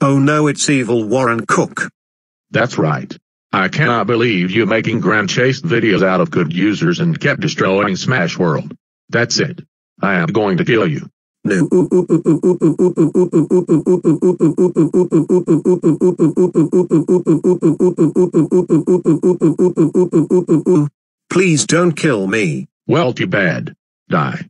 Oh no, it's evil Warren Cook. That's right. I cannot believe you making grand chase videos out of good users and kept destroying Smash World. That's it. I am going to kill you. No. Please don't kill me. Well, too bad. Die.